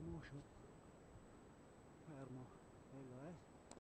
commercial